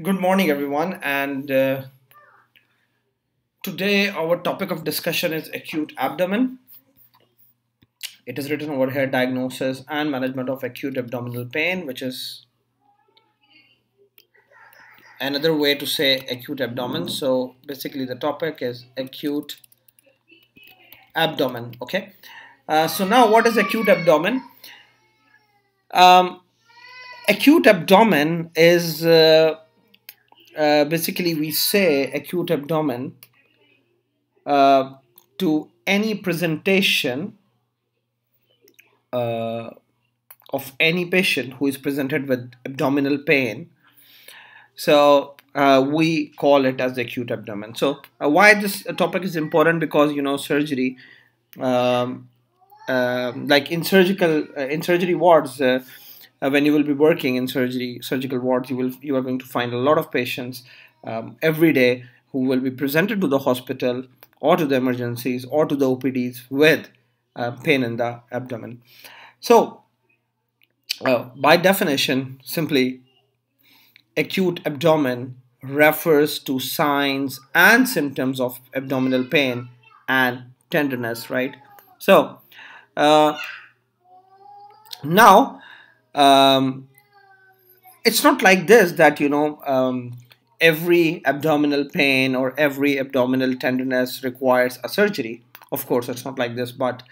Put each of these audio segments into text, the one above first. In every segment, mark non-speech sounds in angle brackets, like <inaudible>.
Good morning, everyone. And uh, today, our topic of discussion is acute abdomen. It is written over here diagnosis and management of acute abdominal pain, which is another way to say acute abdomen. So, basically, the topic is acute abdomen. Okay. Uh, so, now what is acute abdomen? Um, acute abdomen is uh, uh, basically we say acute abdomen uh, to any presentation uh, of any patient who is presented with abdominal pain. So uh, we call it as the acute abdomen. So uh, why this topic is important? Because you know surgery um, um like in surgical uh, in surgery wards uh, when you will be working in surgery surgical wards you will you are going to find a lot of patients um, every day who will be presented to the hospital or to the emergencies or to the OPDs with uh, pain in the abdomen. So uh, by definition simply acute abdomen refers to signs and symptoms of abdominal pain and tenderness right? So uh, now um, it's not like this that you know um, every abdominal pain or every abdominal tenderness requires a surgery. Of course it's not like this but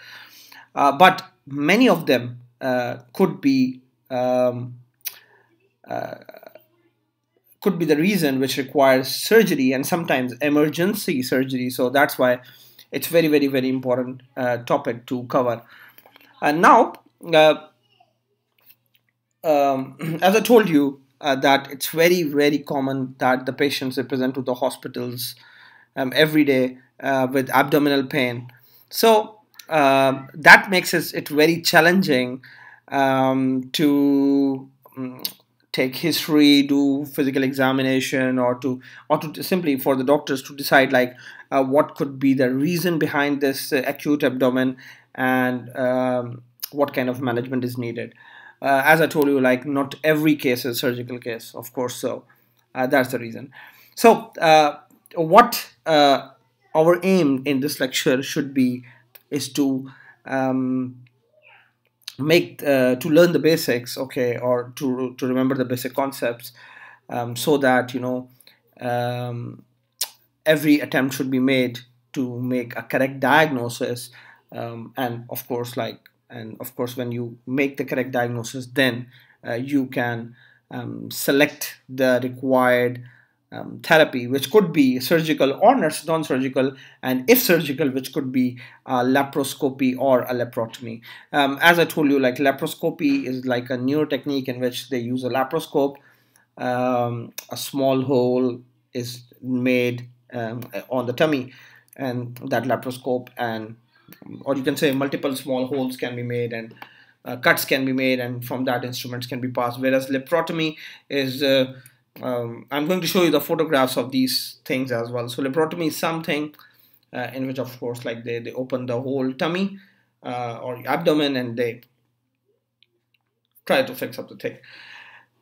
uh, but many of them uh, could be um, uh, could be the reason which requires surgery and sometimes emergency surgery. So that's why it's very very very important uh, topic to cover. And now uh, um, <clears throat> as I told you, uh, that it's very, very common that the patients they present to the hospitals um, every day uh, with abdominal pain. So uh, that makes it, very challenging um, to um, take history, do physical examination, or to or to simply for the doctors to decide like uh, what could be the reason behind this uh, acute abdomen and um, what kind of management is needed uh, as I told you, like not every case is surgical case, of course. So uh, that's the reason. So uh, what uh, our aim in this lecture should be is to um, make uh, to learn the basics, okay, or to to remember the basic concepts, um, so that you know um, every attempt should be made to make a correct diagnosis, um, and of course, like and of course when you make the correct diagnosis then uh, you can um, select the required um, therapy which could be surgical or non-surgical and if surgical which could be laparoscopy or a laparotomy. Um, as i told you like laparoscopy is like a newer technique in which they use a laparoscope. Um, a small hole is made um, on the tummy and that laparoscope and or you can say multiple small holes can be made and uh, cuts can be made and from that instruments can be passed. Whereas laparotomy is uh, um, I'm going to show you the photographs of these things as well. So laparotomy is something uh, in which of course like they, they open the whole tummy uh, or abdomen and they try to fix up the thing.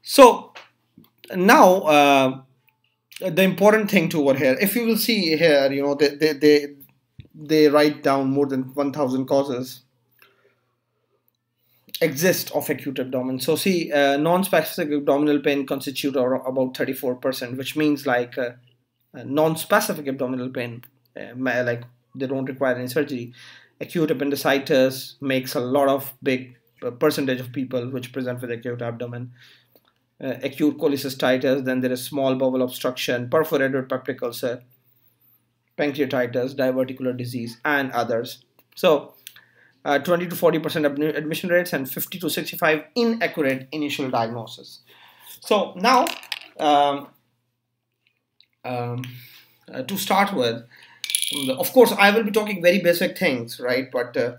So now uh, the important thing to over here if you will see here you know they, they, they they write down more than 1000 causes exist of acute abdomen. So see uh, non-specific abdominal pain constitute or about 34% which means like uh, non-specific abdominal pain uh, like they don't require any surgery. Acute appendicitis makes a lot of big uh, percentage of people which present with acute abdomen. Uh, acute cholecystitis then there is small bowel obstruction perforated peptic ulcer pancreatitis, diverticular disease, and others. So, uh, 20 to 40 percent admission rates and 50 to 65 inaccurate initial diagnosis. So now, um, um, uh, to start with, of course, I will be talking very basic things, right? But uh,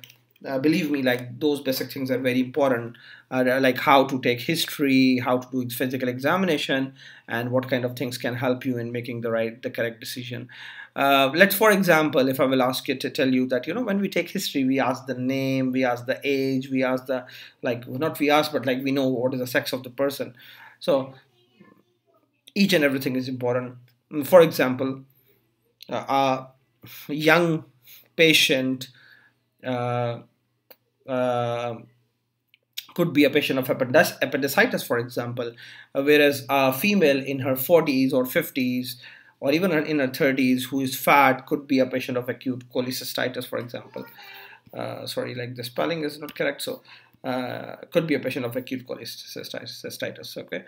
uh, believe me, like those basic things are very important, uh, like how to take history, how to do physical examination, and what kind of things can help you in making the right, the correct decision. Uh, let's, for example, if I will ask you to tell you that, you know, when we take history, we ask the name, we ask the age, we ask the, like, not we ask, but like we know what is the sex of the person. So each and everything is important. For example, uh, a young patient uh, uh, could be a patient of appendicitis, for example, uh, whereas a female in her 40s or 50s or even in her 30s who is fat could be a patient of acute cholecystitis, for example. Uh, sorry, like the spelling is not correct, so uh, could be a patient of acute cholecystitis. Okay.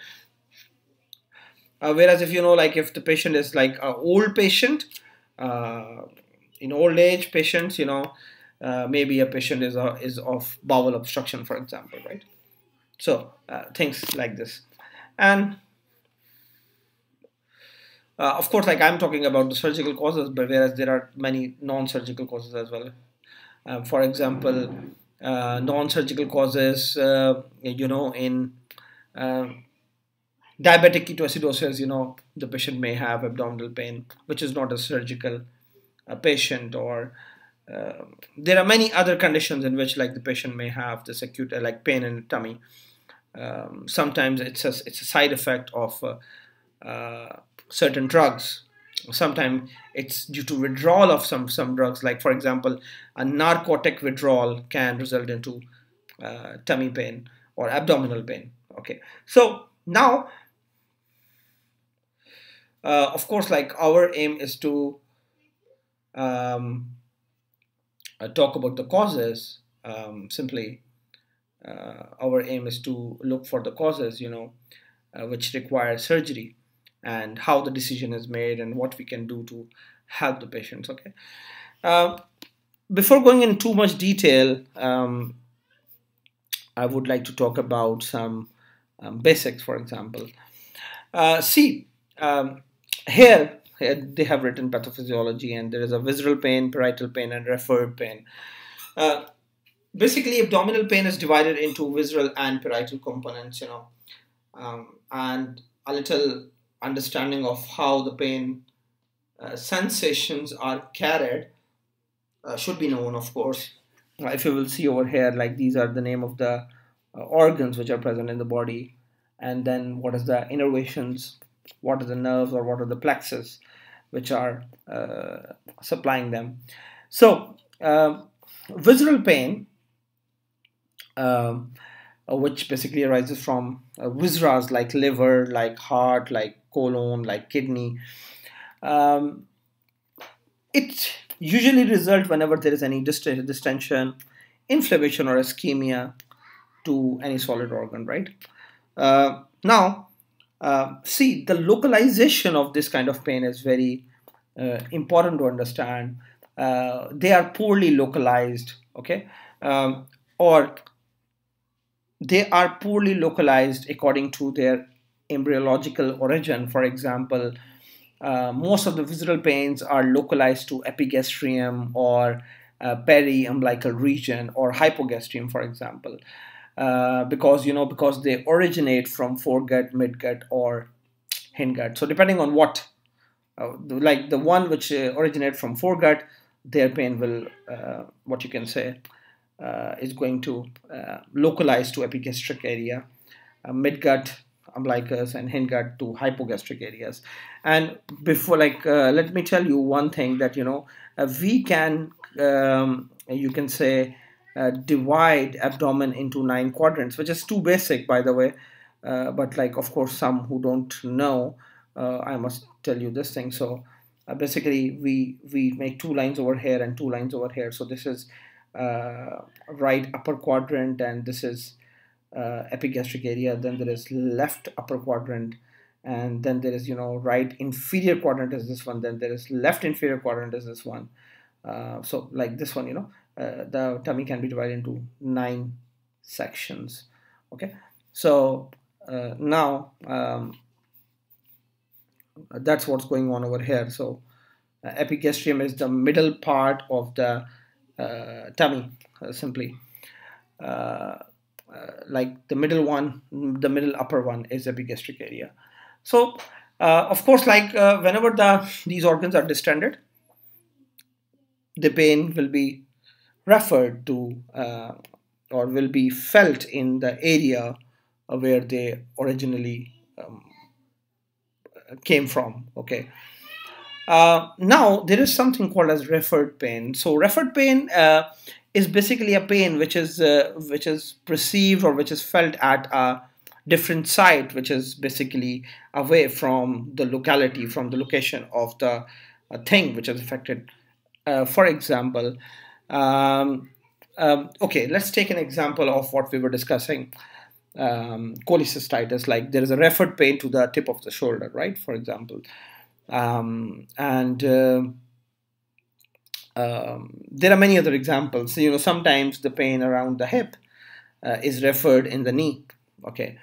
Uh, whereas if you know, like if the patient is like an old patient, uh, in old age patients, you know, uh, maybe a patient is uh, is of bowel obstruction, for example, right? So things like this, and uh, of course, like I'm talking about the surgical causes, but whereas there are many non-surgical causes as well. Uh, for example, uh, non-surgical causes, you know, in diabetic ketoacidosis, you know, the patient may have abdominal pain, which is not a surgical patient or uh, there are many other conditions in which like the patient may have this acute uh, like pain in the tummy um, sometimes it's a, it's a side effect of uh, uh certain drugs. Sometimes it's due to withdrawal of some some drugs. Like for example a narcotic withdrawal can result into uh, tummy pain or abdominal pain. Okay. So now uh, of course like our aim is to um, uh, talk about the causes, um, simply uh, our aim is to look for the causes, you know, uh, which require surgery and how the decision is made and what we can do to help the patients. Okay. Uh, before going in too much detail, um, I would like to talk about some um, basics, for example. Uh, see, um, here they have written pathophysiology and there is a visceral pain, parietal pain, and referred pain. Uh, basically, abdominal pain is divided into visceral and parietal components, you know, um, and a little understanding of how the pain uh, sensations are carried uh, should be known, of course. Uh, if you will see over here, like these are the name of the uh, organs which are present in the body, and then what is the innervations what are the nerves or what are the plexus which are uh, supplying them. So, uh, visceral pain, um, uh, which basically arises from uh, viscera like liver, like heart, like colon, like kidney, um, it usually results whenever there is any distension, inflammation, or ischemia to any solid organ, right? Uh, now, uh, see, the localization of this kind of pain is very uh, important to understand. They are poorly localized, okay, um, or they are poorly localized according to their embryological origin. For example, uh, most of the visceral pains are localized to epigastrium or uh, periumbilical region or hypogastrium, for example. Uh, because you know because they originate from foregut, midgut, or hindgut. So depending on what, uh, like the one which uh, originate from foregut, their pain will uh, what you can say is going to localize to epigastric area, midgut umbilicus and hindgut to hypogastric areas and before like uh, let me tell you one thing that you know uh, we can um, you can say uh, divide abdomen into nine quadrants, which is too basic, by the way. Uh, but like, of course, some who don't know, uh, I must tell you this thing. So uh, basically, we we make two lines over here and two lines over here. So this is uh, right upper quadrant, and this is epigastric area. Then there is left upper quadrant and then there is you know right inferior quadrant is this one. Then there is left inferior quadrant is this one. Uh, so like this one you know uh, the tummy can be divided into nine sections. Okay? So uh, now um, that's what's going on over here. So uh, epigastrium is the middle part of the uh, tummy uh, simply uh, like the middle one the middle upper one is the epigastric area so of course like whenever the these organs are distended the pain will be referred to uh, or will be felt in the area where they originally um, came from. Okay. Uh, now there is something called as referred pain. So referred pain uh, is basically a pain which is uh, which is perceived or which is felt at a different site, which is basically away from the locality, from the location of the uh, thing which is affected. Uh, for example, um, um, okay, let's take an example of what we were discussing. Um, cholecystitis, like there is a referred pain to the tip of the shoulder, right? For example, um, and uh, um, there are many other examples. You know, sometimes the pain around the hip uh, is referred in the knee. Okay,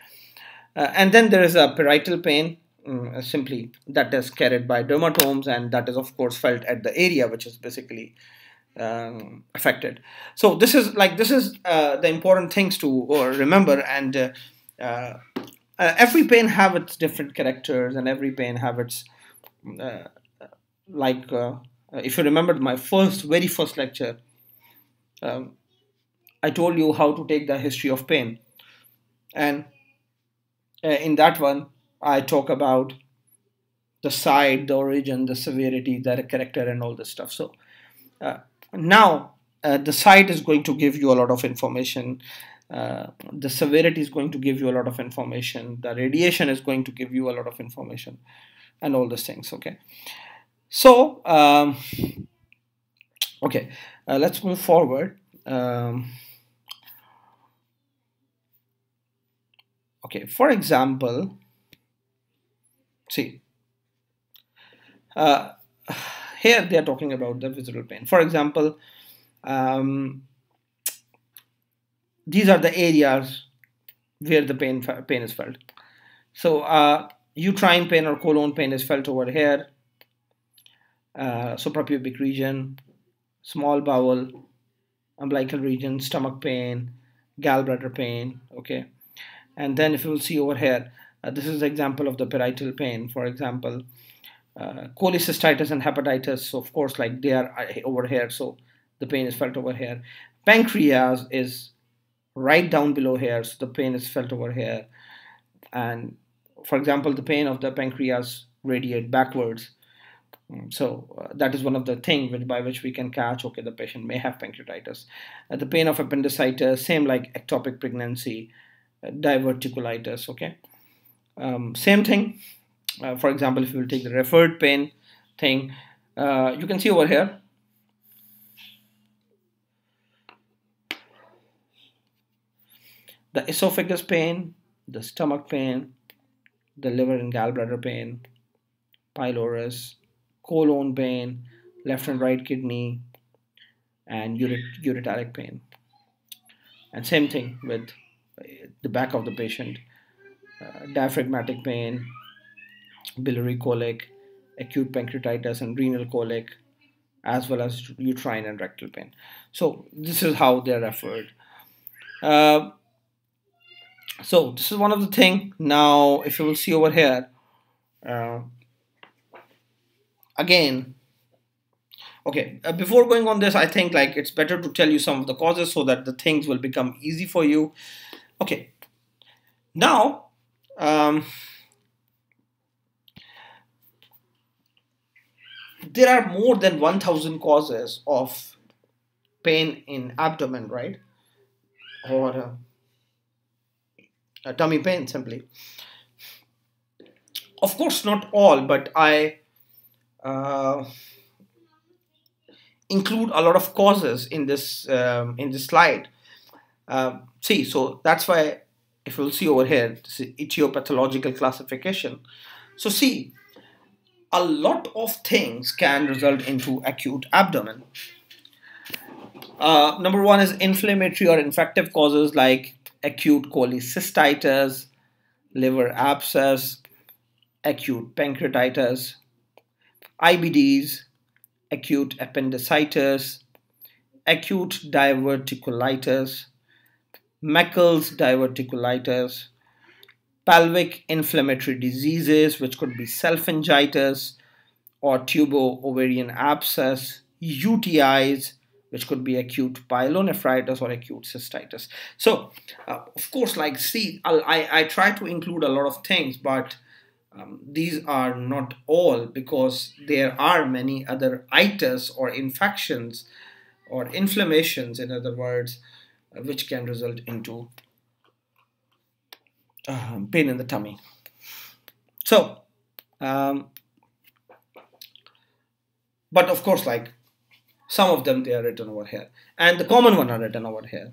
uh, and then there is a parietal pain, um, simply that is carried by dermatomes, and that is of course felt at the area which is basically um, affected. So this is like this is uh, the important things to remember, and uh, uh, every pain have its different characters, and every pain have its uh, like uh, if you remember my first very first lecture. Um, I told you how to take the history of pain, and uh, in that one I talk about the site, the origin, the severity, the character, and all this stuff. So uh, now, uh, the site is going to give you a lot of information. Uh, the severity is going to give you a lot of information. The radiation is going to give you a lot of information, and all those things. Okay. So, um, okay, uh, let's move forward. Um, okay, for example, see. Uh, here they are talking about the visceral pain. For example, um, these are the areas where the pain pain is felt. So uh, uterine pain or colon pain is felt over here. Uh, suprapubic region, small bowel, umbilical region, stomach pain, gallbladder pain. Okay, and then if you will see over here, uh, this is the example of the parietal pain. For example, uh, cholecystitis and hepatitis so of course like they are uh, over here so the pain is felt over here pancreas is right down below here so the pain is felt over here and for example the pain of the pancreas radiate backwards. Mm, so uh, that is one of the things which, by which we can catch okay the patient may have pancreatitis. Uh, the pain of appendicitis same like ectopic pregnancy uh, diverticulitis okay? Um, same thing uh, for example if you will take the referred pain thing uh, you can see over here. The esophagus pain the stomach pain the liver and gallbladder pain pylorus colon pain left and right kidney and uret ureteric pain and same thing with the back of the patient uh, diaphragmatic pain biliary colic, acute pancreatitis, and renal colic, as well as uterine and rectal pain. So this is how they're referred. Uh, so this is one of the thing. Now, if you will see over here, uh, again, okay. Uh, before going on this, I think like it's better to tell you some of the causes so that the things will become easy for you. Okay. Now, um, there are more than 1000 causes of pain in abdomen right or uh, a tummy pain simply. Of course not all but i uh, include a lot of causes in this um, in this slide. Uh, see so that's why if you'll see over here this is etiological classification. So see a lot of things can result into acute abdomen. Uh, number one is inflammatory or infective causes like acute cholecystitis, liver abscess, acute pancreatitis, IBDs, acute appendicitis, acute diverticulitis, Meckel's diverticulitis, pelvic inflammatory diseases, which could be salpingitis or tubo-ovarian abscess, UTIs, which could be acute pyelonephritis or acute cystitis. So, uh, of course, like see, I, I try to include a lot of things, but Um, these are not all because there are many other itis or infections or inflammations, in other words, uh, which can result into uh, pain in the tummy. So, um, but of course, like some of them, they are written over here, and the common one are written over here.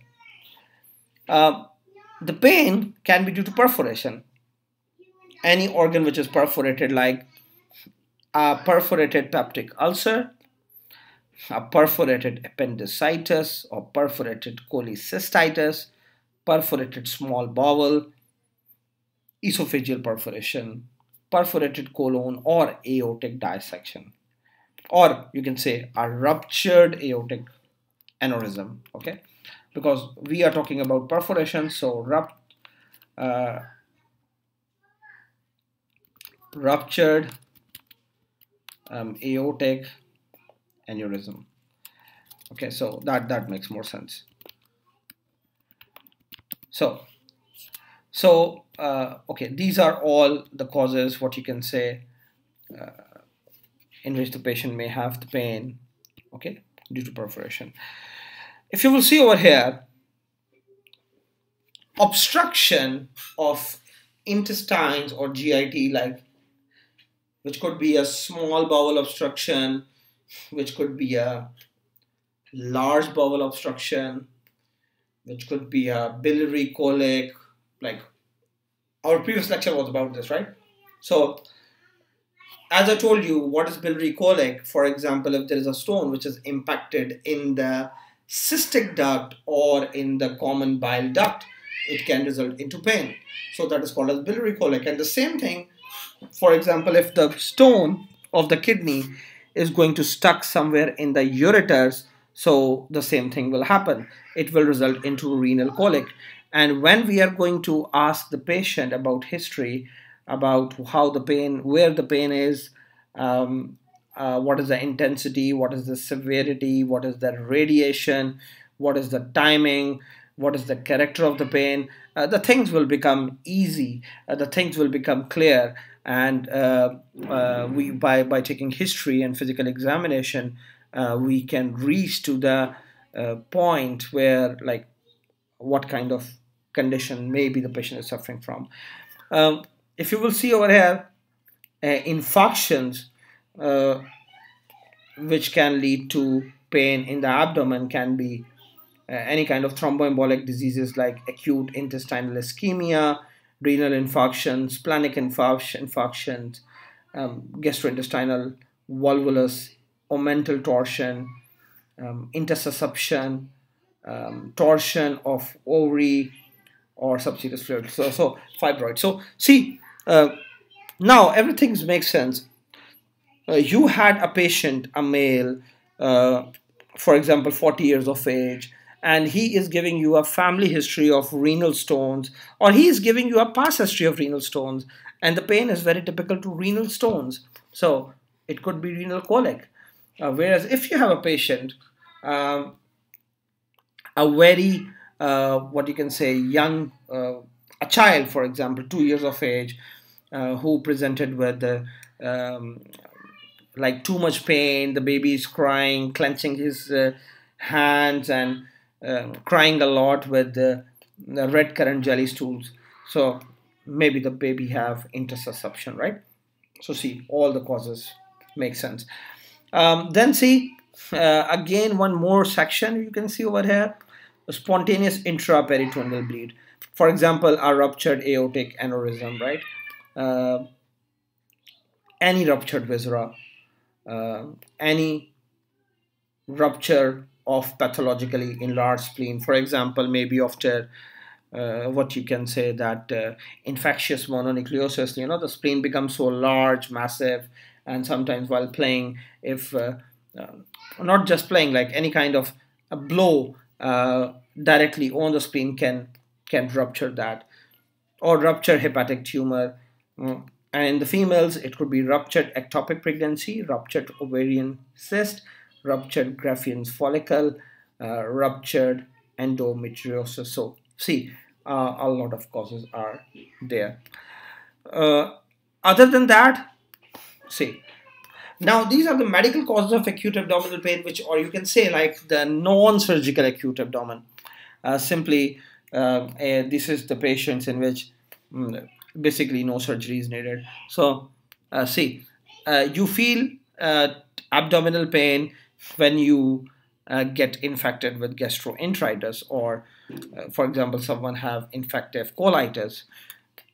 Uh, the pain can be due to perforation. Any organ which is perforated, like a perforated peptic ulcer, a perforated appendicitis or perforated cholecystitis, perforated small bowel, esophageal perforation, perforated colon or aortic dissection. Or you can say a ruptured aortic aneurysm, okay? Because we are talking about perforation, so rupt, uh, ruptured um, aortic aneurysm. Okay, so that that makes more sense. So, so uh, okay, these are all the causes. What you can say uh, in which the patient may have the pain. Okay, due to perforation. If you will see over here, obstruction of intestines or GIT, like which could be a small bowel obstruction, which could be a large bowel obstruction, which could be a biliary colic, like our previous lecture was about this, right? So, as I told you, what is biliary colic? For example, if there is a stone which is impacted in the cystic duct or in the common bile duct, it can result into pain. So that is called as biliary colic. And the same thing, for example, if the stone of the kidney is going to stuck somewhere in the ureters so the same thing will happen it will result into renal colic and when we are going to ask the patient about history about how the pain where the pain is um, uh, what is the intensity what is the severity what is the radiation what is the timing what is the character of the pain. Uh, the things will become easy. Uh, the things will become clear. And uh, uh, we by by taking history and physical examination uh, we can reach to the point where like what kind of condition maybe the patient is suffering from. Um, if you will see over here uh, infections uh, which can lead to pain in the abdomen can be any kind of thromboembolic diseases like acute intestinal ischemia renal infarctions, splenic infarctions, um, gastrointestinal volvulus, omental torsion, um, intussusception, um, torsion of ovary or subserous fluid. So, so fibroid. So see, uh, now everything makes sense. Uh, you had a patient, a male, uh, for example, 40 years of age, and he is giving you a family history of renal stones or he is giving you a past history of renal stones and the pain is very typical to renal stones so it could be renal colic uh, whereas if you have a patient um, a very uh, what you can say young uh, a child for example two years of age uh, who presented with um, like too much pain the baby is crying clenching his uh, hands and um, crying a lot with the, the red currant jelly stools. So maybe the baby have intussusception, right? So see, all the causes make sense. Um, then see, uh, again, one more section you can see over here, spontaneous intraperitoneal bleed. For example, a ruptured aortic aneurysm, right? Uh, any ruptured viscera, uh, any rupture of pathologically enlarged spleen. For example, maybe after uh, what you can say that uh, infectious mononucleosis, you know, the spleen becomes so large, massive, and sometimes while playing, if uh, uh not just playing, like any kind of a blow directly on the spleen can can rupture that, or rupture hepatic tumor. Mm. And in the females, it could be ruptured ectopic pregnancy, ruptured ovarian cyst, ruptured Graafian's follicle, uh, ruptured endometriosis. So, see, uh, a lot of causes are there. Uh, other than that, see, now these are the medical causes of acute abdominal pain, which, or you can say like the non-surgical acute abdomen. Uh, simply, uh, this is the patients in which mm, basically no surgery is needed. So, uh, see, uh, you feel uh, abdominal pain when you get infected with gastroenteritis or for example someone have infective colitis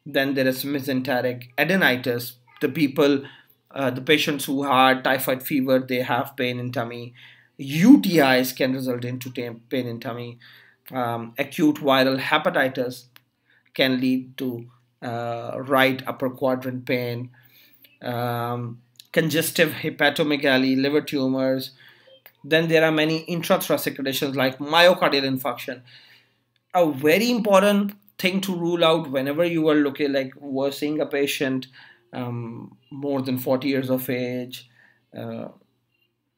then there is mesenteric adenitis. The people uh, the patients who had typhoid fever they have pain in tummy. Utis can result into pain in tummy um, acute viral hepatitis can lead to uh, right upper quadrant pain um, congestive hepatomegaly liver tumors then there are many intrathoracic conditions like myocardial infarction. A very important thing to rule out whenever you are looking like we're seeing a patient um, more than 40 years of age, uh,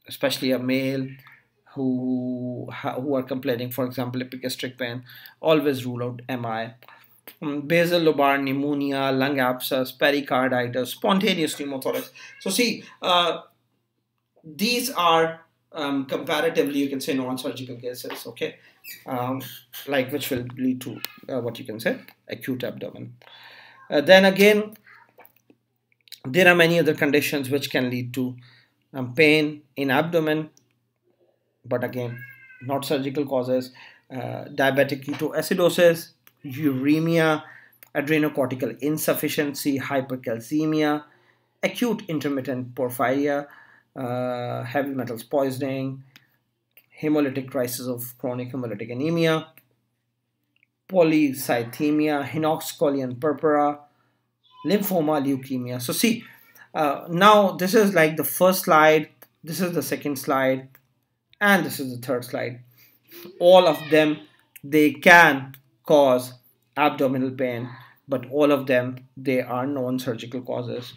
especially a male who who are complaining, for example, epigastric pain, always rule out MI. Um, basal lobar pneumonia, lung abscess, pericarditis, spontaneous pneumothorax. So see, uh, these are um, comparatively you can say non-surgical cases okay um, like which will lead to uh, what you can say acute abdomen uh, then again there are many other conditions which can lead to um, pain in abdomen but again not surgical causes uh, diabetic ketoacidosis uremia adrenocortical insufficiency hypercalcemia acute intermittent porphyria uh, heavy metals poisoning, hemolytic crisis of chronic hemolytic anemia, polycythemia, Henoch-Schönlein purpura, lymphoma, leukemia. So see, uh, now this is like the first slide, this is the second slide, and this is the third slide. All of them, they can cause abdominal pain, but all of them, they are non-surgical causes.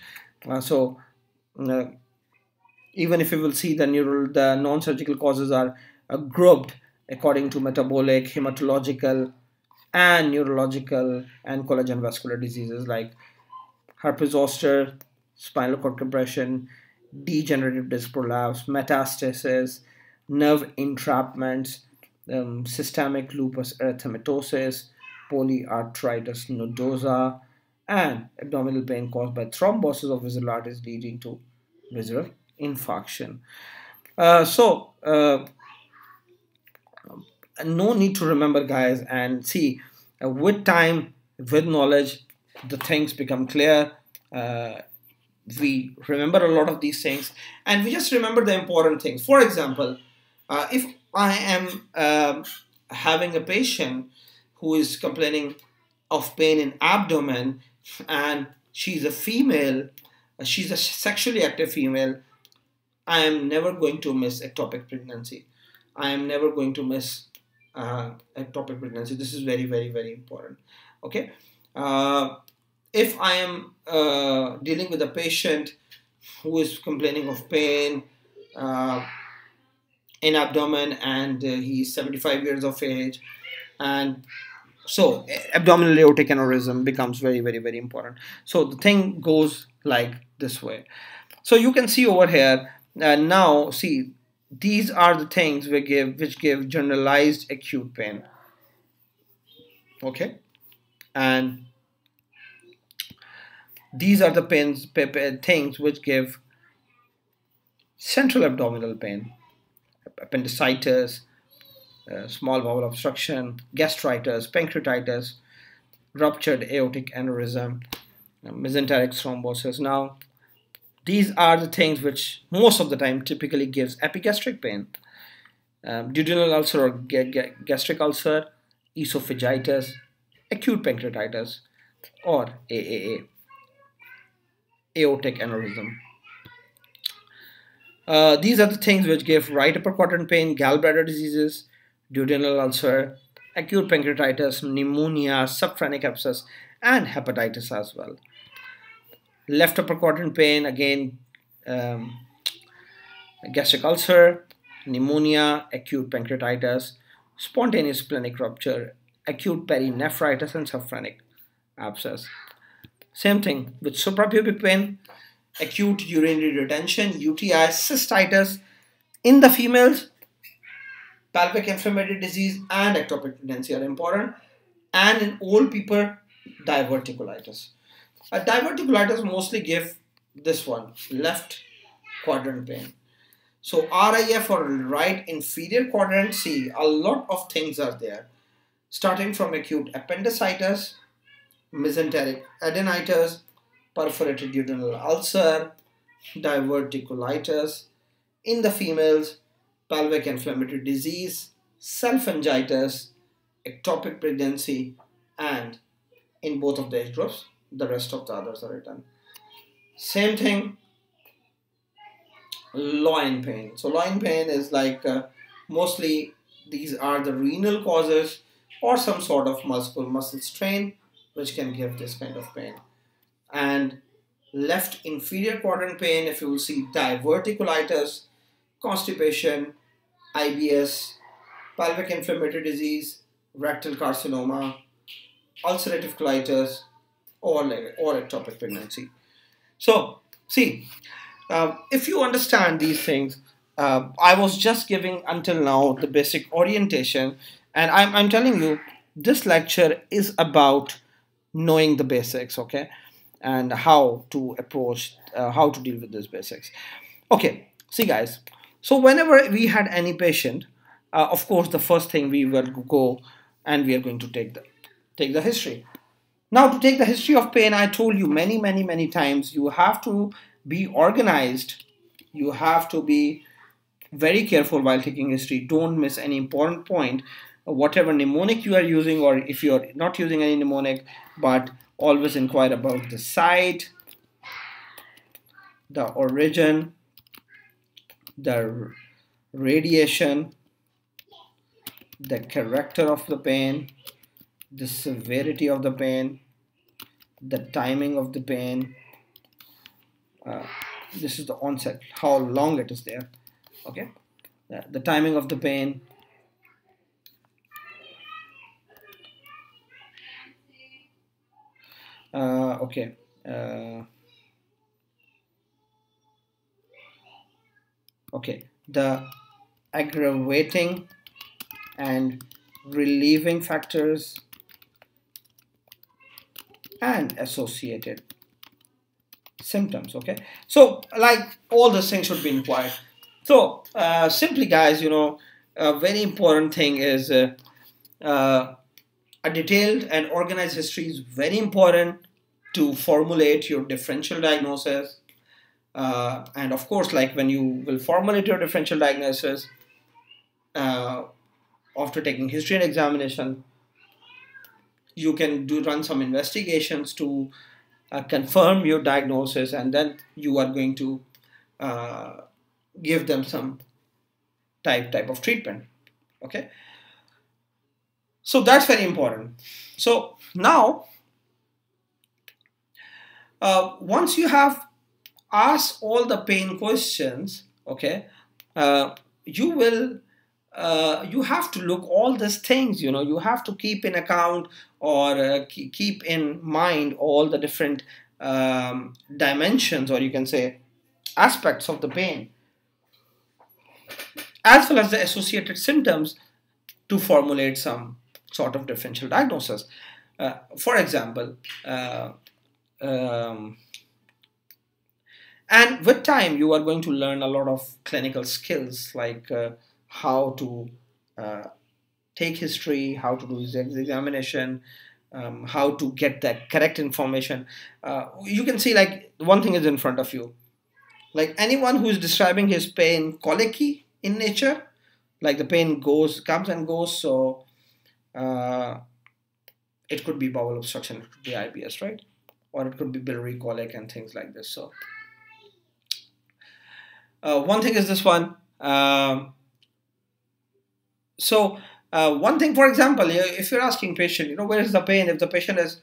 Uh, so uh, even if you will see the neural the non-surgical causes are uh, grouped according to metabolic hematological and neurological and collagen vascular diseases like herpes zoster spinal cord compression degenerative disc prolapse metastasis nerve entrapments um, systemic lupus erythematosus polyarteritis nodosa and abdominal pain caused by thrombosis of visceral arteries leading to visceral infarction. Uh, so, uh, no need to remember, guys, and see uh, with time, with knowledge, the things become clear. Uh, we remember a lot of these things, and we just remember the important things. For example, uh, if I am um, having a patient who is complaining of pain in abdomen, and she's a female, uh, she's a sexually active female, I am never going to miss ectopic pregnancy. I am never going to miss uh, ectopic pregnancy. This is very, very, very important. Okay. Uh, if I am uh, dealing with a patient who is complaining of pain uh, in abdomen and uh, he's 75 years of age. And so abdominal aortic aneurysm becomes very very very important. So the thing goes like this way. So you can see over here and now see these are the things we give which give generalized acute pain. Okay? And these are the pains things which give central abdominal pain appendicitis uh, small bowel obstruction gastritis pancreatitis ruptured aortic aneurysm uh, mesenteric thrombosis now these are the things which most of the time typically gives epigastric pain. Um, duodenal ulcer or gastric ulcer, esophagitis, acute pancreatitis, or AAA, aortic aneurysm. Uh, these are the things which give right upper quadrant pain, gallbladder diseases, duodenal ulcer, acute pancreatitis, pneumonia, subphrenic abscess, and hepatitis as well. Left upper quadrant pain again um, gastric ulcer pneumonia acute pancreatitis spontaneous splenic rupture acute perinephritis and subphrenic abscess. Same thing with suprapubic pain, acute urinary retention, UTI, cystitis in the females, pelvic inflammatory disease and ectopic pregnancy are important. And in old people, diverticulitis. A diverticulitis mostly give this one, left quadrant pain. So RIF or right inferior quadrant, see a lot of things are there. Starting from acute appendicitis, mesenteric adenitis, perforated duodenal ulcer, diverticulitis. In the females, pelvic inflammatory disease, salpingitis, ectopic pregnancy, and in both of the age groups, the rest of the others are written. Same thing, loin pain. So loin pain is like uh, mostly these are the renal causes or some sort of muscle muscle strain which can give this kind of pain. And left inferior quadrant pain, if you will see diverticulitis, constipation, IBS, pelvic inflammatory disease, rectal carcinoma, ulcerative colitis, or, or ectopic pregnancy. So, see, uh, if you understand these things, uh, I was just giving until now the basic orientation, and I'm, I'm telling you, this lecture is about knowing the basics, okay, and how to approach, uh, how to deal with these basics. Okay, see guys, so whenever we had any patient, uh, of course, the first thing we will go and we are going to take the take the history. Now, to take the history of pain, I told you many, many, many times, you have to be organized. You have to be very careful while taking history. Don't miss any important point whatever mnemonic you are using or if you are not using any mnemonic but always inquire about the site the origin the radiation the character of the pain the severity of the pain the timing of the pain. Uh, this is the onset how long it is there okay? The timing of the pain uh, okay. Uh, okay. The aggravating and relieving factors and associated symptoms okay? So like all those things should be inquired. So uh, simply guys you know a very important thing is uh, uh, a detailed and organized history is very important to formulate your differential diagnosis. Uh, and of course, like when you will formulate your differential diagnosis uh, after taking history and examination, you can do run some investigations to uh, confirm your diagnosis, and then you are going to uh, give them some type type of treatment. Okay, so that's very important. So now uh, once you have asked all the pain questions, okay, uh, you will uh, you have to look all these things you know you have to keep in account or uh, keep in mind all the different um, dimensions or you can say aspects of the pain as well as the associated symptoms to formulate some sort of differential diagnosis. Uh, for example uh, um, and with time you are going to learn a lot of clinical skills like uh, how to uh, take history how to do examination um, how to get that correct information. Uh, you can see like one thing is in front of you. Like anyone who is describing his pain colicky in nature like the pain goes comes and goes so uh, it could be bowel obstruction it could be ibs right or it could be biliary colic and things like this. So uh, one thing is this one. Um, so uh, one thing, for example, if you're asking patient, you know, where is the pain? If the patient is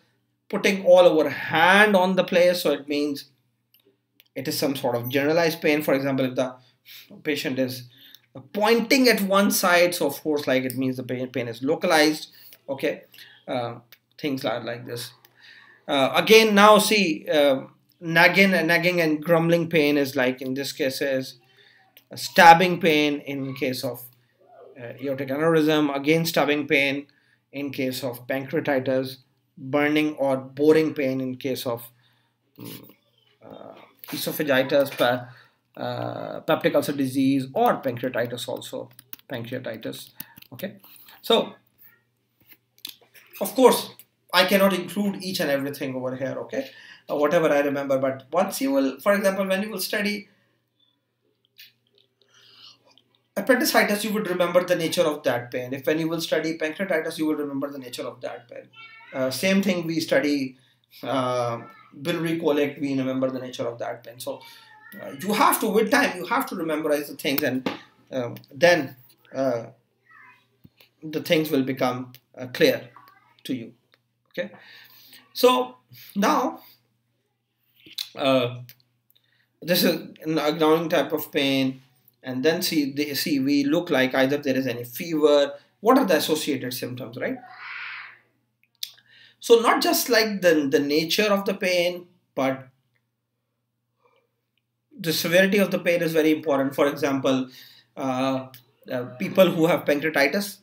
putting all over hand on the place, so it means it is some sort of generalized pain. For example, if the patient is pointing at one side, so of course, like it means the pain, pain is localized. Okay, uh, things are like this. uh, again now see uh, nagging nagging and grumbling pain is like in this case is stabbing pain in case of uh, aortic aneurysm again stabbing pain in case of pancreatitis burning or boring pain in case of um, esophagitis uh, peptic ulcer disease or pancreatitis also pancreatitis okay so of course I cannot include each and everything over here, okay? Uh, whatever I remember, but once you will, for example, when you will study appendicitis, you would remember the nature of that pain. If when you will study pancreatitis, you will remember the nature of that pain. Uh, same thing we study uh, biliary colic, we remember the nature of that pain. So uh, you have to, with time, you have to memorize the things and um, then uh, the things will become uh, clear to you. Okay? So now uh, this is an gnawing type of pain and then see they see we look like either there is any fever. What are the associated symptoms right? So not just like the the nature of the pain but the severity of the pain is very important for example uh, uh, people who have pancreatitis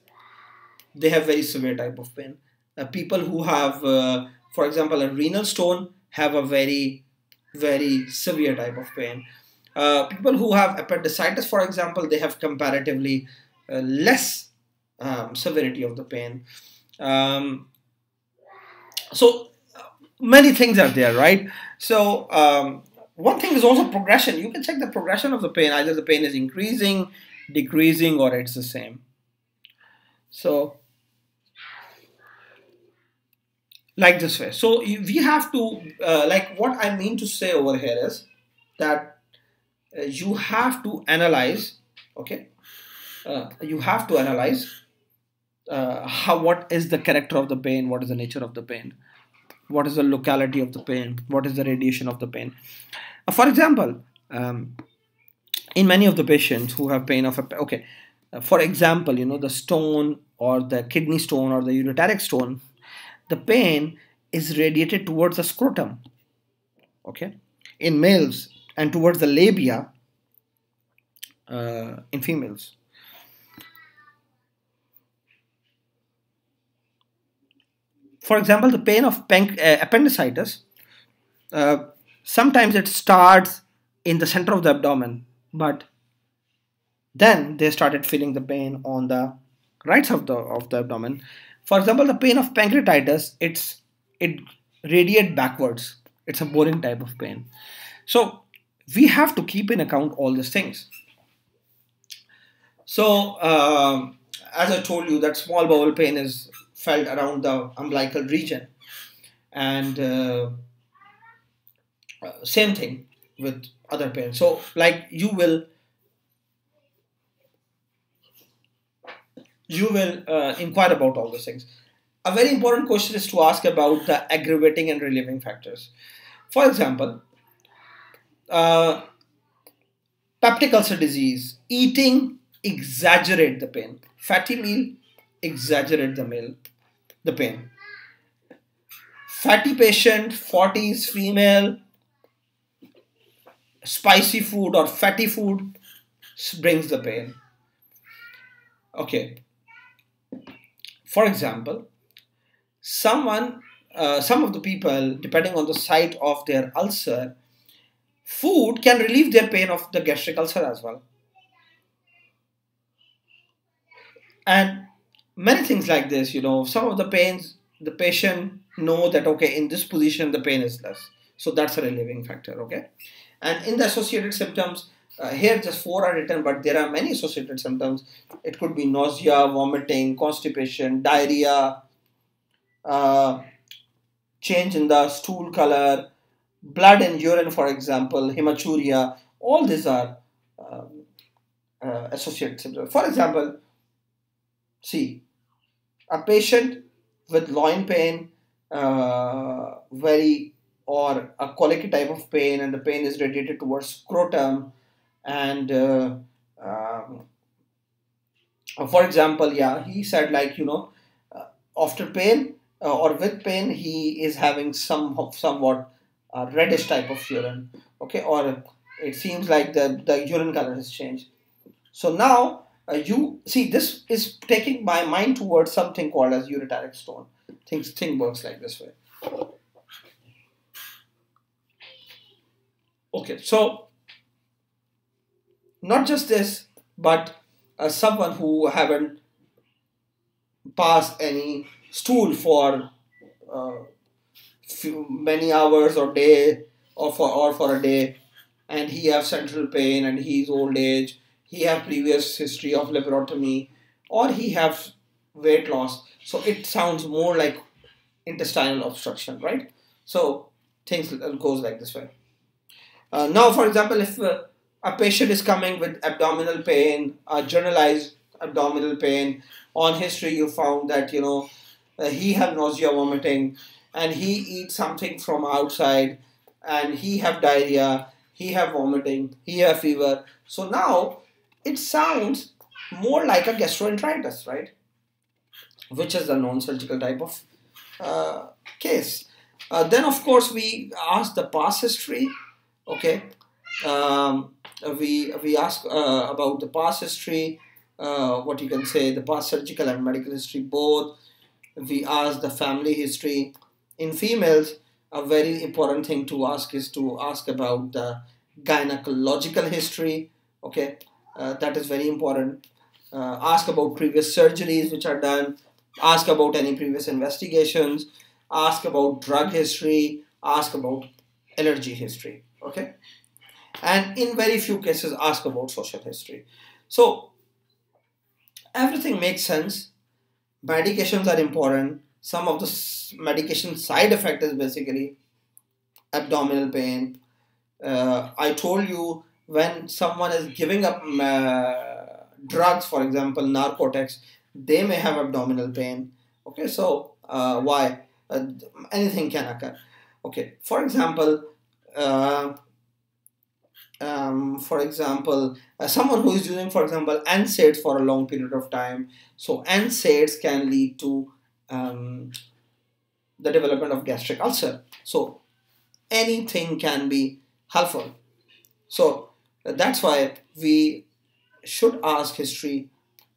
they have very severe type of pain uh, people who have, uh, for example, a renal stone have a very, very severe type of pain. Uh, people who have appendicitis, for example, they have comparatively uh, less um, severity of the pain. Um, so many things are there, right? So um, one thing is also progression. You can check the progression of the pain. Either the pain is increasing, decreasing, or it's the same. So like this way. So we have to, uh, like what I mean to say over here is that uh, you have to analyze, okay? Uh, you have to analyze uh, how what is the character of the pain, what is the nature of the pain, what is the locality of the pain, what is the radiation of the pain. Uh, for example, um, in many of the patients who have pain of a okay, uh, for example, you know the stone or the kidney stone or the ureteric stone the pain is radiated towards the scrotum okay in males and towards the labia uh, in females for example the pain of uh, appendicitis uh, sometimes it starts in the center of the abdomen but then they started feeling the pain on the right side of the of the abdomen for example, the pain of pancreatitis, it's it radiate backwards. It's a boring type of pain. So we have to keep in account all these things. So uh, as I told you, that small bowel pain is felt around the umbilical region, and uh, same thing with other pain. So like you will you will uh, inquire about all those things. A very important question is to ask about the aggravating and relieving factors. For example, uh, peptic ulcer disease, eating exaggerate the pain. Fatty meal exaggerate the meal, the pain. Fatty patient, 40s, female, spicy food or fatty food brings the pain. Okay, for example, someone, uh, some of the people, depending on the site of their ulcer, food can relieve their pain of the gastric ulcer as well. And many things like this, you know, some of the pains, the patient know that, okay, in this position, the pain is less. So that's a relieving factor, okay? And in the associated symptoms, uh, here just four are written, but there are many associated symptoms. It could be nausea, vomiting, constipation, diarrhea, uh, change in the stool color, blood and urine, for example, hematuria. All these are um, uh, associated symptoms. For example, see a patient with loin pain, uh, very or a colicky type of pain, and the pain is radiated towards scrotum and uh, um, for example yeah he said like you know uh, after pain uh, or with pain, he is having some somewhat uh, reddish type of urine. Okay, or it seems like the, the urine color has changed. So now uh, you see this is taking my mind towards something called as ureteric stone. Things thing works like this way. Okay, so not just this, but uh, someone who haven't passed any stool for uh, few, many hours or day or for or for a day, and he have central pain and he's old age, he have previous history of laparotomy, or he have weight loss. So it sounds more like intestinal obstruction, right? So things goes like this way. Uh, now, for example, if uh, a patient is coming with abdominal pain, uh, generalized abdominal pain, on history you found that you know uh, he have nausea, vomiting, and he eat something from outside, and he have diarrhea, he have vomiting, he have fever. So now it sounds more like a gastroenteritis, right? Which is a non-surgical type of uh, case. Uh, then, of course, we ask the past history okay um, we we ask uh, about the past history uh, what you can say the past surgical and medical history both we ask the family history in females a very important thing to ask is to ask about the gynecological history okay that is very important. Uh, ask about previous surgeries which are done. Ask about any previous investigations. Ask about drug history. Ask about allergy history okay? And in very few cases ask about social history. So everything makes sense. Medications are important. Some of the medication side effect is basically abdominal pain. Uh, i told you when someone is giving up uh, drugs for example narcotics they may have abdominal pain okay so uh, why uh, anything can occur okay for example uh, um, for example, uh, someone who is using, for example, NSAIDs for a long period of time. So NSAIDs can lead to um, the development of gastric ulcer. So anything can be helpful. So that's why we should ask history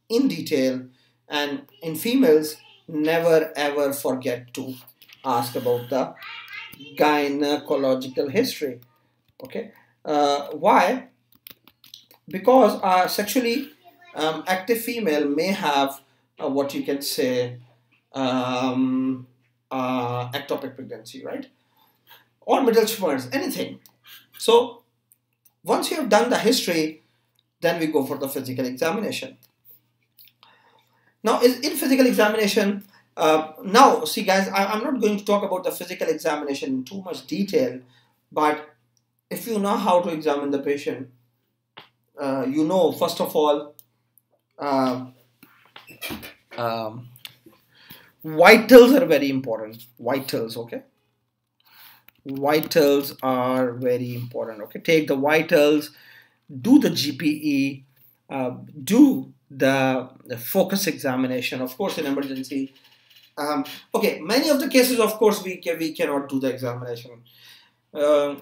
in detail and in females never ever forget to ask about the gynecological history okay? Uh, why? Because a sexually um, active female may have uh, what you can say um, uh, ectopic pregnancy right? Or middle tumors anything. So once you have done the history then we go for the physical examination now in physical examination uh, now, see, guys, I, am not going to talk about the physical examination in too much detail, but if you know how to examine the patient, uh, you know, first of all, uh, um, vitals are very important. Vitals, okay? Vitals are very important, okay? Take the vitals, do the GPE, uh, do the, the focus examination. Of course, in emergency, um, okay, many of the cases, of course, we, can, we cannot do the examination. Uh,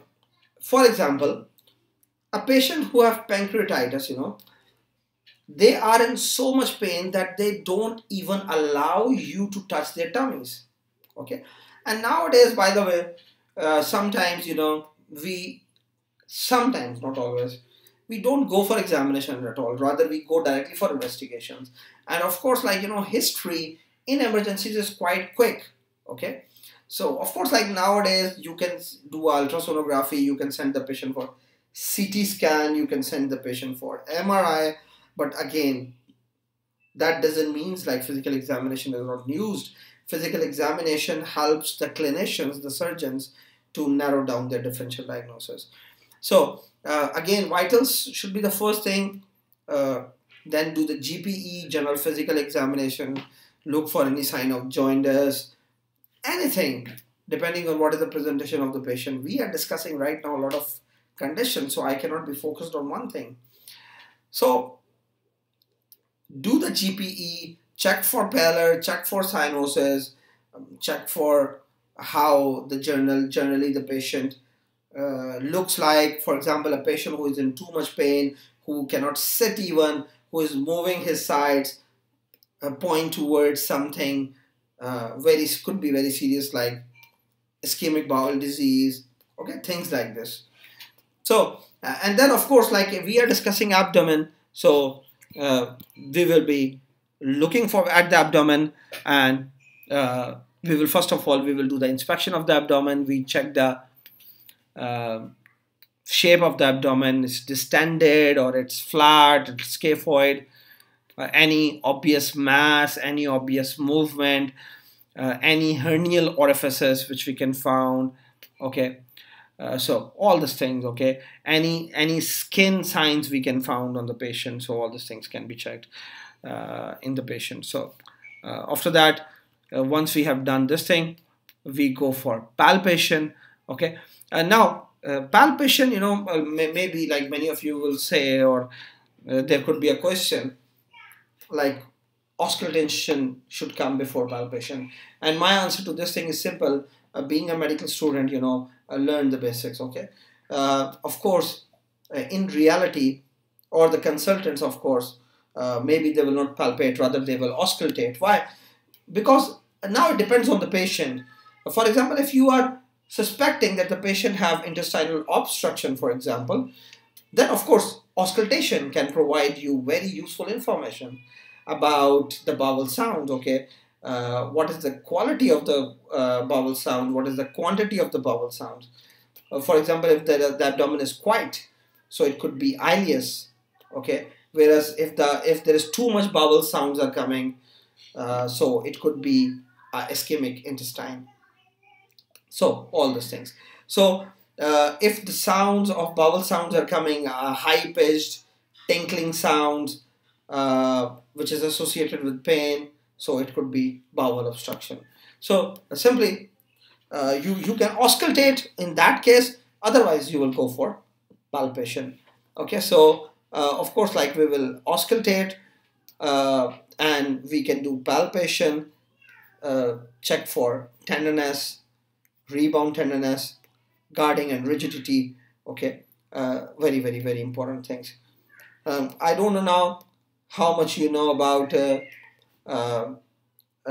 for example, a patient who have pancreatitis, you know, they are in so much pain that they don't even allow you to touch their tummies. Okay, and nowadays, by the way, uh, sometimes you know we sometimes not always we don't go for examination at all. Rather we go directly for investigations. And of course like you know history in emergencies is quite quick okay? So of course like nowadays you can do ultrasonography you can send the patient for ct scan you can send the patient for mri but again that doesn't mean like physical examination is not used physical examination helps the clinicians the surgeons to narrow down their differential diagnosis so uh, again vitals should be the first thing uh, then do the gpe general physical examination look for any sign of jaundice, anything, depending on what is the presentation of the patient. We are discussing right now a lot of conditions, so I cannot be focused on one thing. So, do the GPE, check for pallor, check for cyanosis, um, check for how the journal generally the patient uh, looks like. For example a patient who is in too much pain who cannot sit even who is moving his sides uh, point towards something uh, very could be very serious like ischemic bowel disease okay things like this. So uh, and then of course like we are discussing abdomen so uh, we will be looking for at the abdomen and uh, we will first of all we will do the inspection of the abdomen. We check the uh, shape of the abdomen. Is distended or it's flat it's scaphoid uh, any obvious mass any obvious movement uh, any hernial orifices which we can found okay? Uh, so all these things okay? Any any skin signs we can found on the patient so all these things can be checked in the patient. So uh, after that uh, once we have done this thing we go for palpation okay? And now uh, palpation you know may, maybe like many of you will say or there could be a question like auscultation should come before palpation. And my answer to this thing is simple. Uh, being a medical student, you know, uh, learn the basics, okay? Uh, of course, uh, in reality, or the consultants, of course, uh, maybe they will not palpate, rather they will auscultate. Why? Because now it depends on the patient. For example, if you are suspecting that the patient have intestinal obstruction, for example, then of course auscultation can provide you very useful information about the bowel sound okay uh, what is the quality of the uh, bowel sound, what is the quantity of the bowel sound. Uh, for example, if the, the abdomen is quiet, so it could be ileus, okay. Whereas if the if there is too much bowel sounds are coming, uh, so it could be ischemic intestine. So all those things. So uh, if the sounds of bowel sounds are coming uh, high pitched, tinkling sounds, which is associated with pain, so it could be bowel obstruction. So uh, simply uh, you, you can auscultate in that case, otherwise you will go for palpation. Okay, so uh, of course like we will auscultate uh, and we can do palpation, uh, check for tenderness, rebound tenderness, guarding and rigidity. Okay, uh, very very very important things. Um, I don't know now how much you know about uh, uh,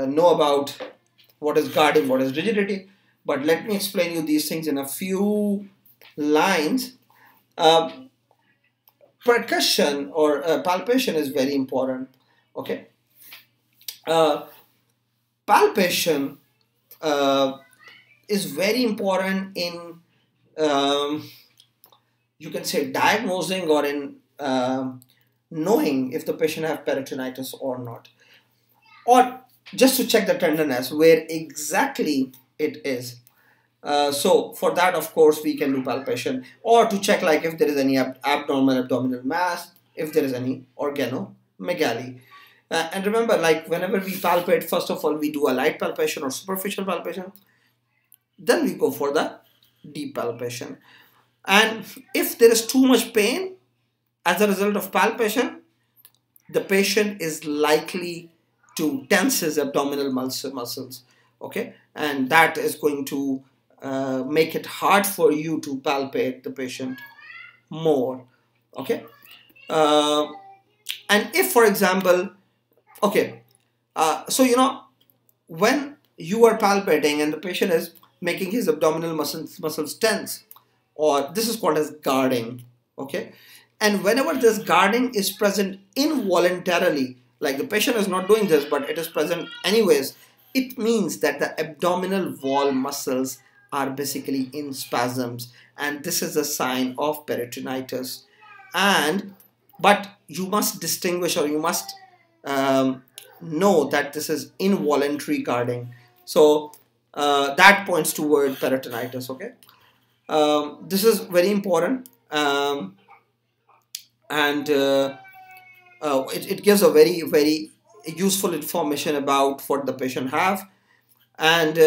know about what is guarding, what is rigidity. But let me explain you these things in a few lines. Uh, percussion or uh, palpation is very important. Okay. Uh, palpation uh, is very important in um, you can say diagnosing or in uh, knowing if the patient have peritonitis or not or just to check the tenderness where exactly it is. Uh, so for that, of course, we can do palpation or to check like if there is any ab abnormal abdominal mass, if there is any organomegaly. Uh, and remember, like whenever we palpate, first of all, we do a light palpation or superficial palpation. Then we go for the deep palpation. And if there is too much pain as a result of palpation, the patient is likely to tense his abdominal muscles okay and that is going to uh, make it hard for you to palpate the patient more okay? Uh, and if for example okay uh, so you know when you are palpating and the patient is making his abdominal muscles muscles tense or this is called as guarding okay? And whenever this guarding is present involuntarily like the patient is not doing this but it is present anyways it means that the abdominal wall muscles are basically in spasms and this is a sign of peritonitis. And but you must distinguish or you must um, know that this is involuntary guarding. So uh, that points toward peritonitis okay? Um, this is very important um, and uh, uh, it, it gives a very very useful information about what the patient have. And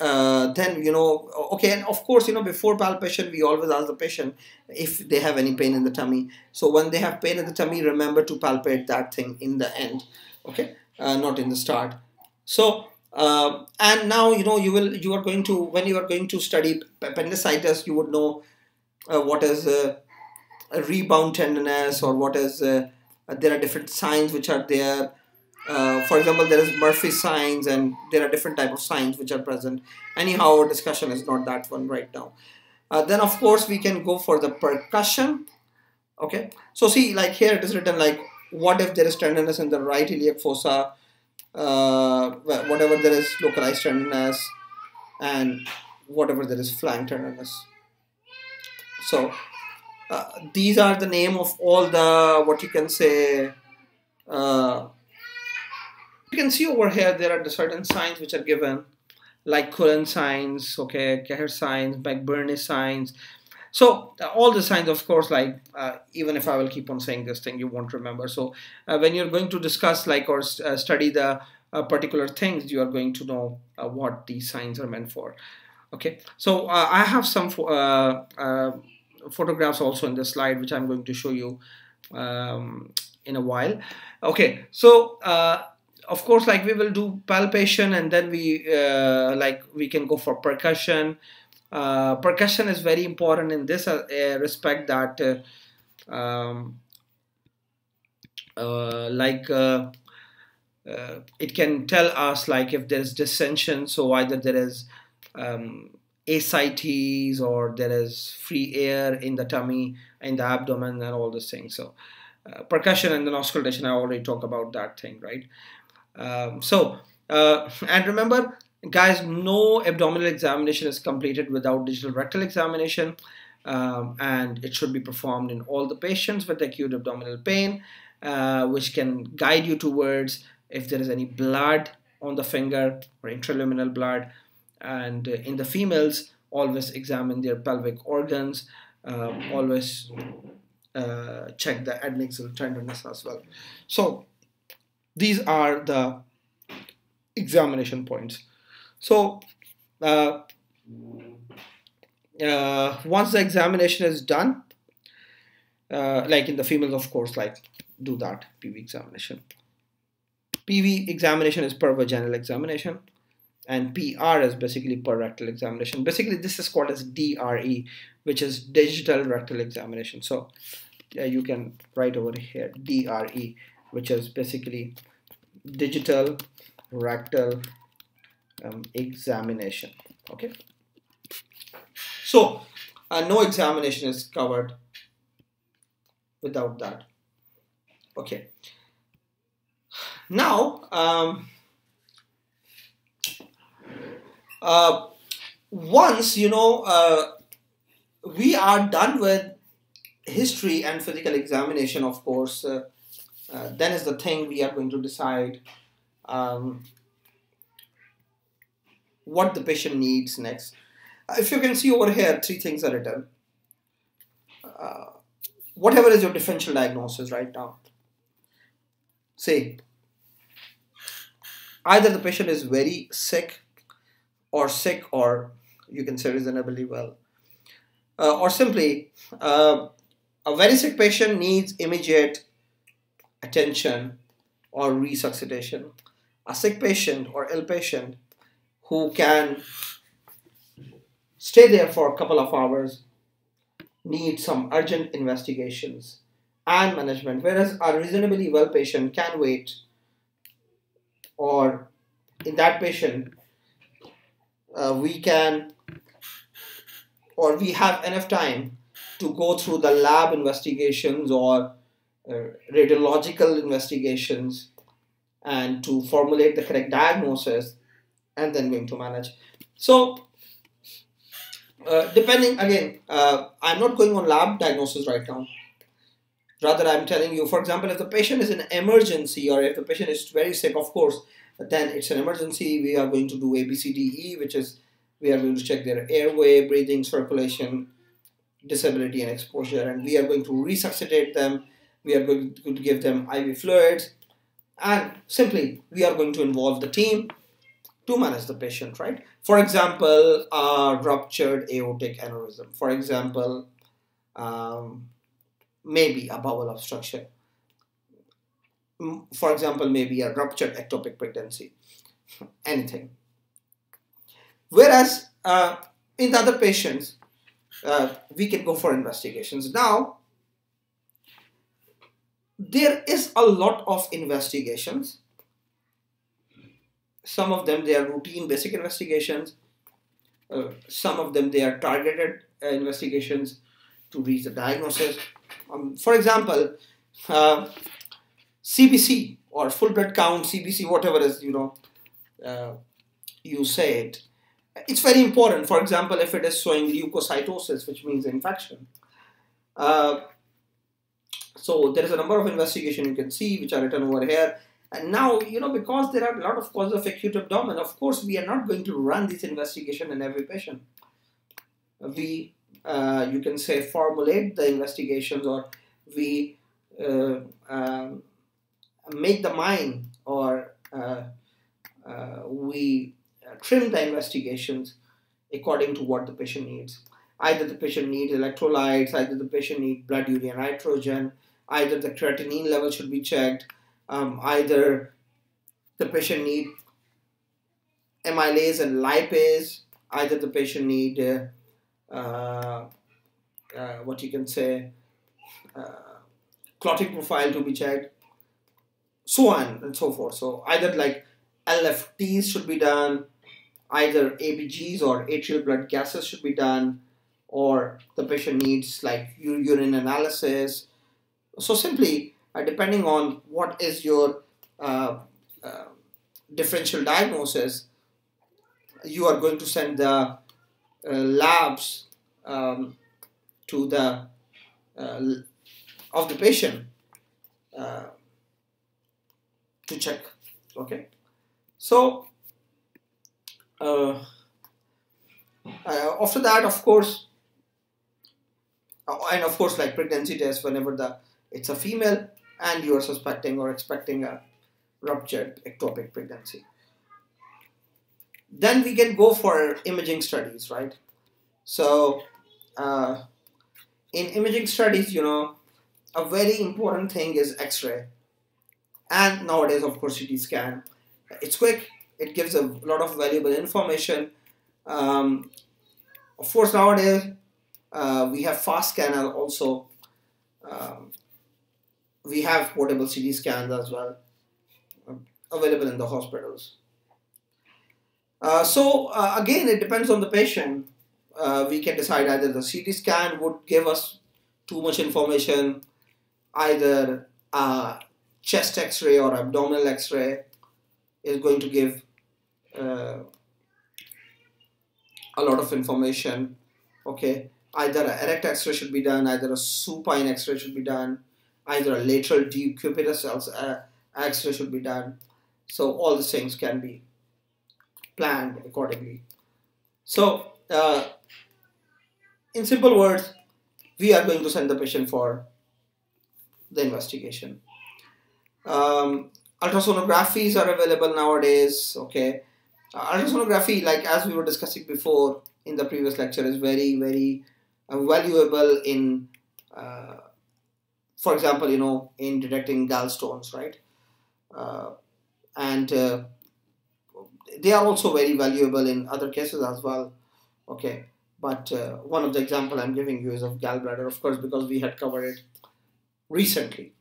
uh, uh, then you know okay and of course you know before palpation we always ask the patient if they have any pain in the tummy. So when they have pain in the tummy remember to palpate that thing in the end okay? Uh, not in the start. So Uh, and now you know you will you are going to when you are going to study appendicitis you would know uh, what is uh, a rebound tenderness or what is uh, there are different signs which are there uh, for example there is murphy signs and there are different type of signs which are present. Anyhow our discussion is not that one right now. Uh, then of course we can go for the percussion. Okay. So see like here it is written like what if there is tenderness in the right iliac fossa? Uh, whatever there is localized tenderness and whatever there is flank tenderness. So uh, these are the name of all the what you can say uh, you can see over here there are the certain signs which are given like Cullen signs, okay, Kehr signs, McBurney signs. So uh, all the signs, of course, like uh, even if I will keep on saying this thing, you won't remember. So uh, when you're going to discuss like or uh, study the uh, particular things, you are going to know uh, what these signs are meant for. Okay, so I have some photographs also in this slide, which I'm going to show you um, in a while. Okay, so of course like we will do palpation and then we uh, like we can go for percussion. Uh, percussion is very important in this uh, respect that uh, um, uh, like uh, it can tell us like if there's distension so either there is um, ascites or there is free air in the tummy in the abdomen and all these things. So percussion and then auscultation I already talked about that thing right um, so, uh, <laughs> and remember, guys, no abdominal examination is completed without digital rectal examination. Um, and it should be performed in all the patients with acute abdominal pain, uh, which can guide you towards if there is any blood on the finger or intraluminal blood. And uh, in the females, always examine their pelvic organs, um, always uh, check the adnexal tenderness as well. So, these are the examination points. So uh, uh, once the examination is done uh, like in the females of course like do that PV examination. PV examination is per vaginal examination and PR is basically per rectal examination. Basically this is called as DRE which is digital rectal examination. So you can write over here DRE which is basically digital rectal um, examination okay? So uh, no examination is covered without that okay? Now um, uh, once you know uh, we are done with history and physical examination of course uh, then is the thing we are going to decide um, what the patient needs next. If you can see over here, three things are written. Uh, whatever is your differential diagnosis right now, say either the patient is very sick or sick or you can say reasonably well uh, or simply uh, a very sick patient needs immediate attention or resuscitation. A sick patient or ill patient who can stay there for a couple of hours needs some urgent investigations and management, whereas a reasonably well patient can wait or in that patient uh, we can or we have enough time to go through the lab investigations or radiological investigations and to formulate the correct diagnosis and then going to manage. So, uh, depending again, uh, I'm not going on lab diagnosis right now. Rather, I'm telling you, for example, if the patient is in emergency or if the patient is very sick, of course, then it's an emergency. We are going to do ABCDE, which is we are going to check their airway, breathing, circulation, disability, and exposure, and we are going to resuscitate them we are going to give them IV fluids, and simply we are going to involve the team to manage the patient, right? For example, a ruptured aortic aneurysm. For example, um, maybe a bowel obstruction. For example, maybe a ruptured ectopic pregnancy. anything. Whereas uh, in the other patients, uh, we can go for investigations. Now, there is a lot of investigations. Some of them they are routine basic investigations. Uh, some of them they are targeted uh, investigations to reach the diagnosis. Um, for example, CBC uh, or full blood count, CBC, whatever is you know uh, you say it. It's very important. For example, if it is showing leukocytosis, which means infection. Uh, so there is a number of investigation you can see which are written over here. And now, you know, because there are a lot of causes of acute abdomen, of course, we are not going to run this investigation in every patient. We, uh, you can say, formulate the investigations or we uh, um, make the mind or uh, uh, we trim the investigations according to what the patient needs. Either the patient needs electrolytes, either the patient needs blood urea nitrogen, either the creatinine level should be checked, um, either the patient need amylase and lipase, either the patient need uh, uh, uh, what you can say uh, clotting profile to be checked, so on and so forth. So either like LFTs should be done, either ABGs or arterial blood gases should be done, or the patient needs like urine analysis. So simply, uh, depending on what is your uh, uh, differential diagnosis, you are going to send the uh, labs um, to the uh, of the patient uh, to check. Okay. So after that, of course, and of course, like pregnancy test, whenever the it's a female and you are suspecting or expecting a ruptured ectopic pregnancy. Then we can go for imaging studies, right? So, uh, in imaging studies, you know, a very important thing is X-ray, and nowadays, of course, CT scan. It's quick. It gives a lot of valuable information. Um, of course nowadays uh, we have fast scanner also. Um, we have portable CT scans as well uh, available in the hospitals. Uh, so uh, again it depends on the patient. Uh, we can decide either the CT scan would give us too much information either chest x-ray or abdominal x-ray is going to give uh, a lot of information okay? Either an erect x-ray should be done either a supine x-ray should be done either a lateral decubitus uh, x-ray should be done. So all these things can be planned accordingly. So uh, in simple words we are going to send the patient for the investigation. Um, ultrasonographies are available nowadays okay? Uh, ultrasonography like as we were discussing before in the previous lecture is very very uh, valuable in uh, for example you know in detecting gallstones right? Uh, and uh, they are also very valuable in other cases as well okay? But uh, one of the example i'm giving you is of gallbladder of course because we had covered it recently.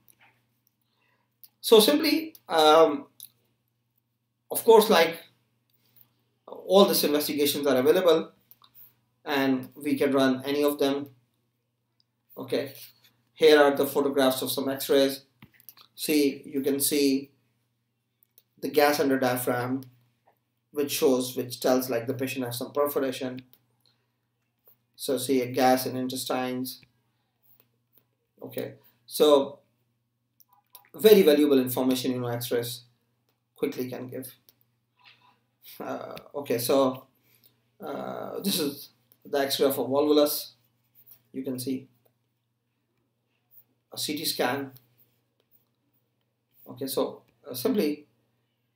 So simply, um, of course, like all these investigations are available and we can run any of them. Okay, here are the photographs of some x-rays. See, you can see the gas under diaphragm, which shows, which tells like the patient has some perforation. So see a gas in intestines. Okay, so very valuable information you know x-rays quickly can give uh, okay so uh, this is the x-ray of a volvulus you can see a CT scan. Okay so uh, simply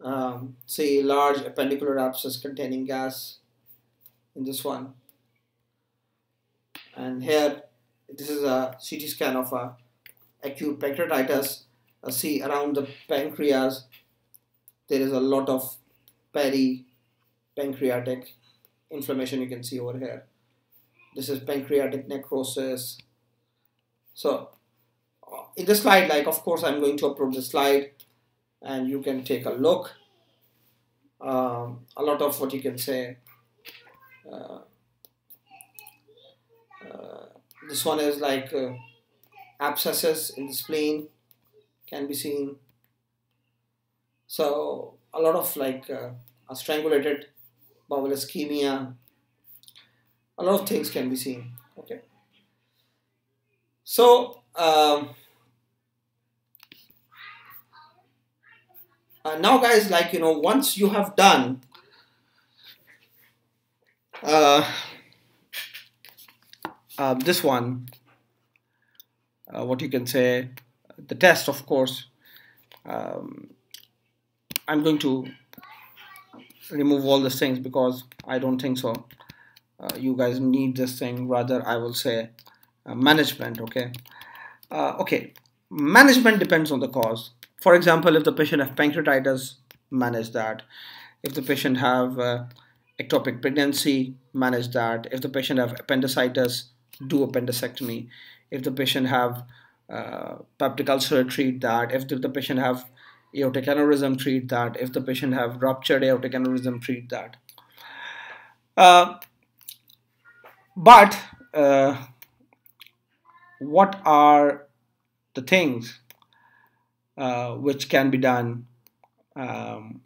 um, see large appendicular abscess containing gas in this one. And here this is a CT scan of a acute pancreatitis. Uh, see around the pancreas there is a lot of peripancreatic inflammation you can see over here. This is pancreatic necrosis. So in the slide like of course I'm going to upload the slide and you can take a look. Um, a lot of what you can say. Uh, uh, this one is like uh, abscesses in the spleen can be seen. So a lot of like uh, a strangulated bowel ischemia. A lot of things can be seen. Okay. So um, uh, now guys like you know once you have done uh, uh, this one uh, what you can say the test of course um, I'm going to remove all these things because I don't think so. Uh, you guys need this thing. Rather I will say uh, management okay? Okay. Management depends on the cause for example if the patient have pancreatitis manage that. If the patient have uh, ectopic pregnancy manage that. If the patient have appendicitis do appendectomy if the patient have uh, peptic ulcer treat that. If the, the patient have aortic aneurysm treat that. If the patient have ruptured aortic aneurysm treat that. Uh, but uh, what are the things uh, which can be done um,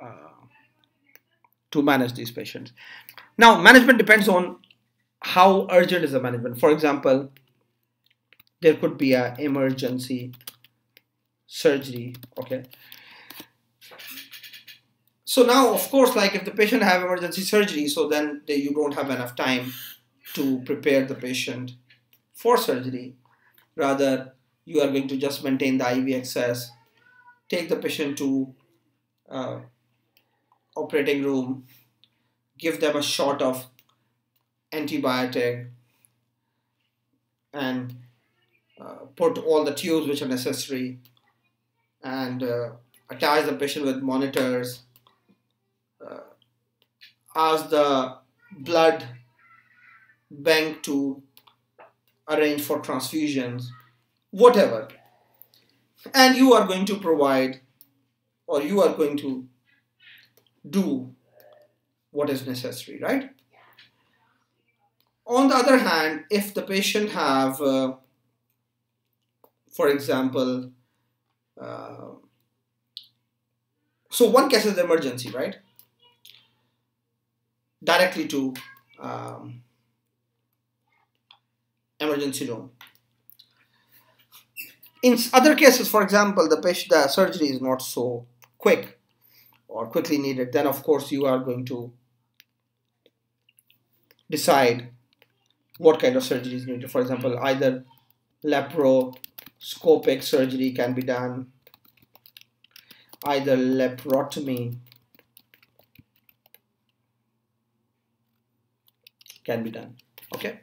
uh, to manage these patients. Now, management depends on how urgent is the management. For example, there could be an emergency surgery. Okay. So now, of course, like if the patient have emergency surgery, so then they, you don't have enough time to prepare the patient for surgery. Rather, you are going to just maintain the IV access, take the patient to uh, operating room, give them a shot of antibiotic, and uh, put all the tubes which are necessary, and uh, attach the patient with monitors, uh, ask the blood bank to arrange for transfusions whatever. And you are going to provide or you are going to do what is necessary right? On the other hand if the patient have uh, for example uh, so one case is emergency right? Directly to um, emergency room in other cases, for example, the the surgery is not so quick or quickly needed, then of course you are going to decide what kind of surgery is needed. For example, either laparoscopic surgery can be done, either laparotomy can be done. Okay,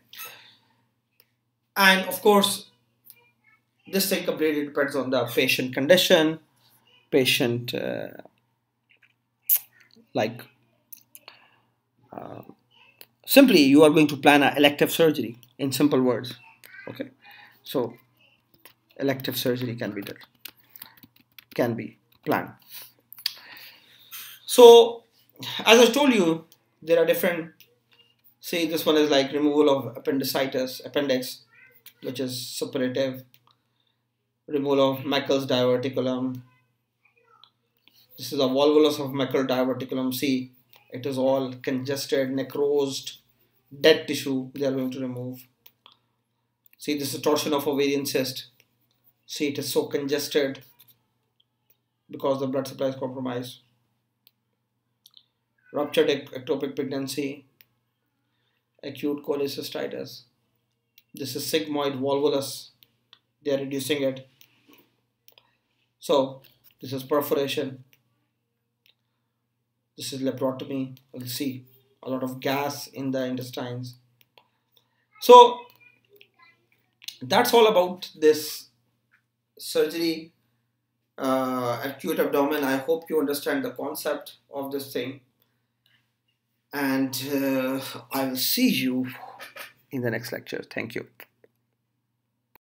and of course this thing completely depends on the patient condition, patient uh, like uh, simply you are going to plan an elective surgery in simple words. Okay, so elective surgery can be done, can be planned. So as I told you, there are different. Say this one is like removal of appendicitis, appendix, which is suppurative removal of Meckel's diverticulum. This is a volvulus of Meckel diverticulum. See, it is all congested, necrosed, dead tissue they are going to remove. See, this is torsion of ovarian cyst. See, it is so congested because the blood supply is compromised. Ruptured ectopic pregnancy, acute cholecystitis. This is sigmoid volvulus. They are reducing it. So this is perforation. This is laparotomy. You'll see a lot of gas in the intestines. So that's all about this surgery uh, acute abdomen. I hope you understand the concept of this thing. And uh, I will see you in the next lecture. Thank you.